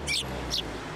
何?